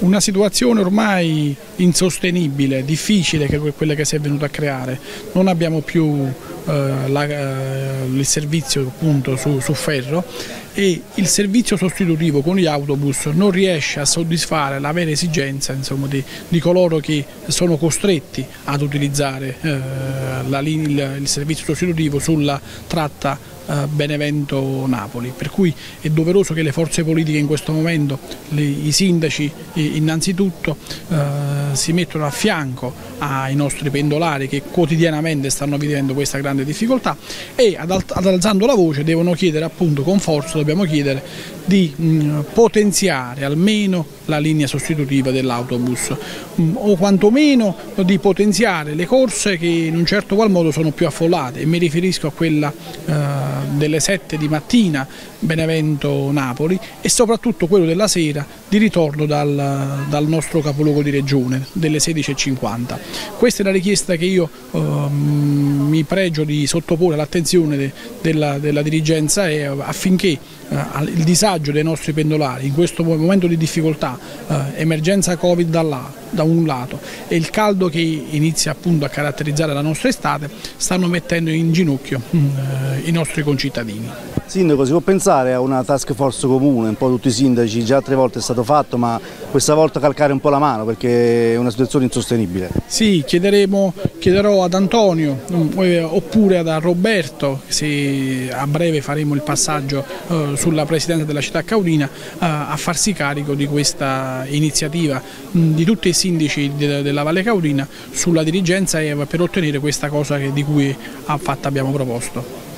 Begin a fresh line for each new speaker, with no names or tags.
una situazione ormai insostenibile, difficile che quella che si è venuta a creare. Non abbiamo più eh, la, eh, il servizio appunto su, su ferro e il servizio sostitutivo con gli autobus non riesce a soddisfare la vera esigenza insomma, di, di, coloro che sono costretti ad utilizzare eh, la, il, il servizio sostitutivo sulla tratta eh, Benevento-Napoli, per cui è doveroso che le forze politiche in questo momento, le, i sindaci innanzitutto, eh, si mettano a fianco ai nostri pendolari che quotidianamente stanno vivendo questa grande difficoltà e ad, ad alzando la voce devono chiedere appunto con forza, dobbiamo chiedere di mh, potenziare almeno la linea sostitutiva dell'autobus o quantomeno di potenziare le corse che in un certo qual modo sono più affollate e mi riferisco a quella eh, delle 7 di mattina Benevento-Napoli e soprattutto quello della sera di ritorno dal, dal nostro capoluogo di regione delle 16.50. Questa è la richiesta che io eh, mi pregio di sottoporre all'attenzione de, della, della, dirigenza e, affinché eh, il disagio dei nostri pendolari in questo momento di difficoltà, eh, emergenza Covid da, là, da un lato e il caldo che inizia appunto a caratterizzare la nostra estate stanno mettendo in ginocchio mm, eh, i nostri concittadini.
Sindaco, si può pensare a una task force comune, un po' tutti i sindaci, già tre volte è stato fatto, ma questa volta calcare un po' la mano perché è una situazione insostenibile.
Sì, chiederò ad Antonio eh, oppure ad Roberto, se a breve faremo il passaggio eh, sulla presidenza della città caudina, eh, a farsi carico di questa iniziativa mh, di tutti i sindaci de della Valle Caudina sulla dirigenza per ottenere questa cosa di cui abbiamo proposto.